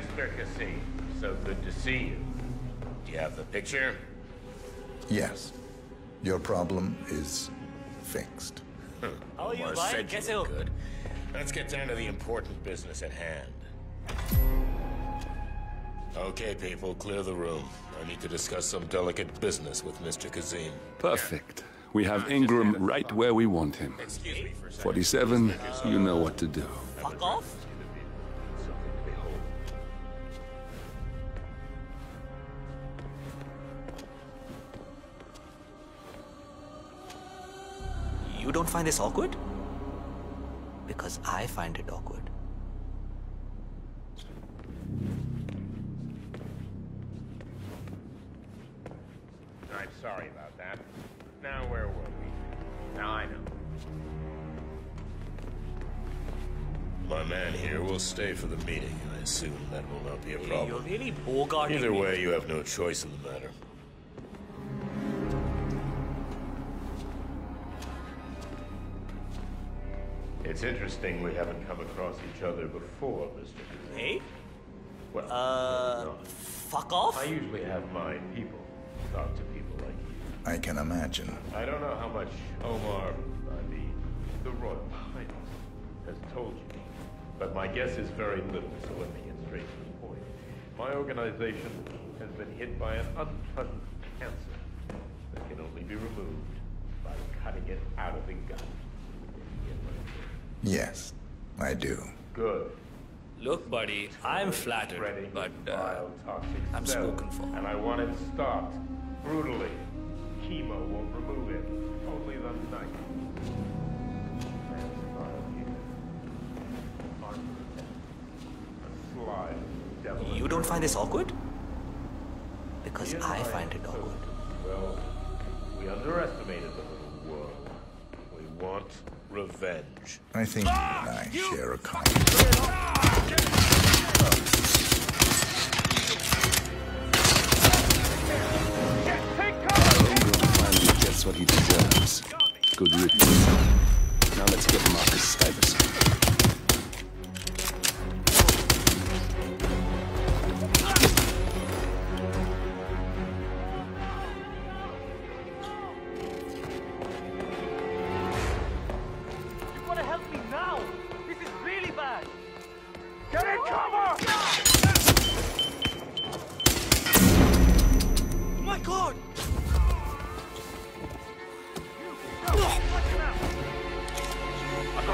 Mr. Kazim, So good to see you. Do you have the picture? Yes. Your problem is fixed. Oh, you well, like, guess it good. Let's get down to the important business at hand. Okay, people, clear the room. I need to discuss some delicate business with Mr. Kazim. Perfect. We have Ingram right where we want him. Excuse me for 47, you know what to do. Fuck off? You don't find this awkward? Because I find it awkward. I'm sorry about that. Now, where were we? Now I know. My man here will stay for the meeting. I assume that will not be a problem. You're problem. really bogarting Either way, you have no choice in the matter. It's interesting we haven't come across each other before, Mr. Kazim. Hey? Well, Uh, no. fuck off? I usually have my people talk to people like you. I can imagine. I don't know how much Omar, I mean, the Royal Highness, has told you, but my guess is very little, so let me get straight to the point. My organization has been hit by an unpleasant cancer that can only be removed by cutting it out of the gut. Yes, I do. Good. Look, buddy, I'm flattered, Spreading but uh, I'm cells, spoken for. And I want it stopped. Brutally. Chemo won't remove it. Only the knife. A sly devil. you don't find this awkward? Because He I find it awkward. Well, we underestimated the little world. We want revenge. I think you and I share a common. Ingram finally gets what he deserves. Good riddance. Now let's get Marcus Stuyvesant.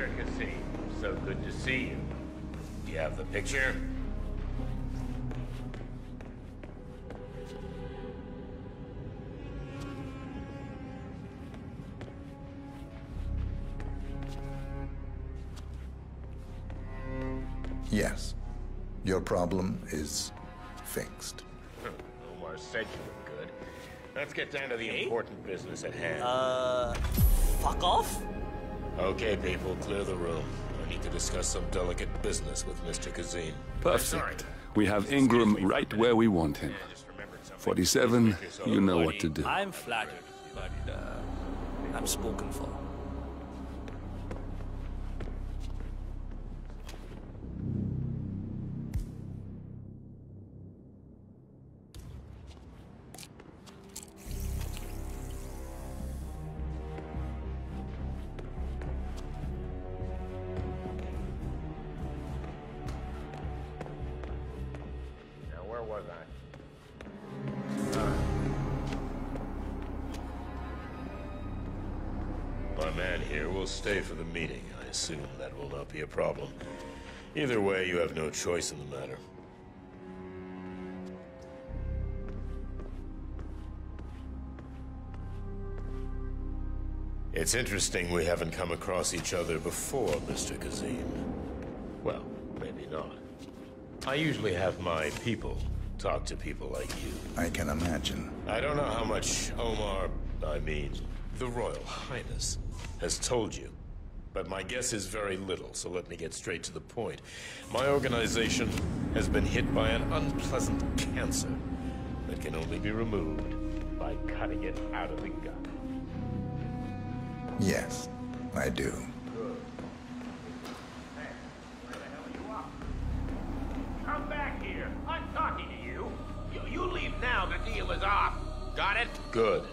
Mr. Kazim, so good to see you. Do you have the picture? Yes. Your problem is fixed. Omar said you were good. Let's get down to the important business at hand. Uh, fuck off? Okay, people, clear the room. I need to discuss some delicate business with Mr. Kazim. Perfect. We have Ingram right where we want him. 47, you know what to do. I'm flattered, but uh, I'm spoken for. Was I? My man here will stay for the meeting. I assume that will not be a problem. Either way, you have no choice in the matter. It's interesting we haven't come across each other before, Mr. Kazim. Well, maybe not. I usually have my people talk to people like you. I can imagine. I don't know how much Omar, I mean, the Royal Highness, has told you. But my guess is very little, so let me get straight to the point. My organization has been hit by an unpleasant cancer that can only be removed by cutting it out of the gut. Yes, I do. It? Good.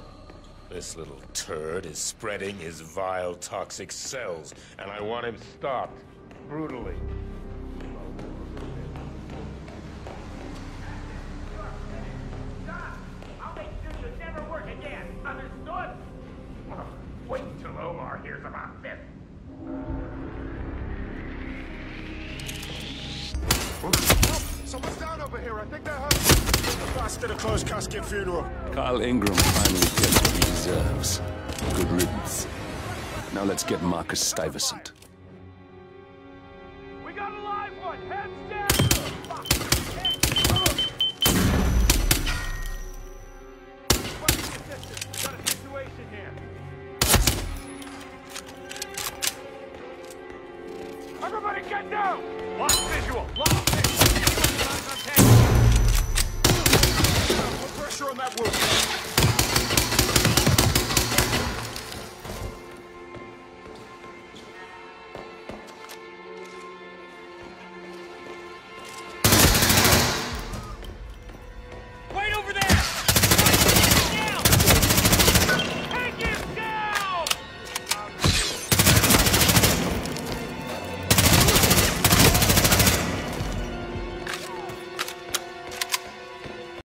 This little turd is spreading his vile, toxic cells, and I want him stopped. Brutally. Stop. I'll make you never work again. Understood? Oh, wait till Omar hears about this. Someone's down over here. I think they're hurt. Faster to close casket funeral. Carl Ingram finally gets what he deserves. Good riddance. Now let's get Marcus Stuyvesant. We got a live one! Heads down! We got a situation here. Everybody get down! Lost visual! Lost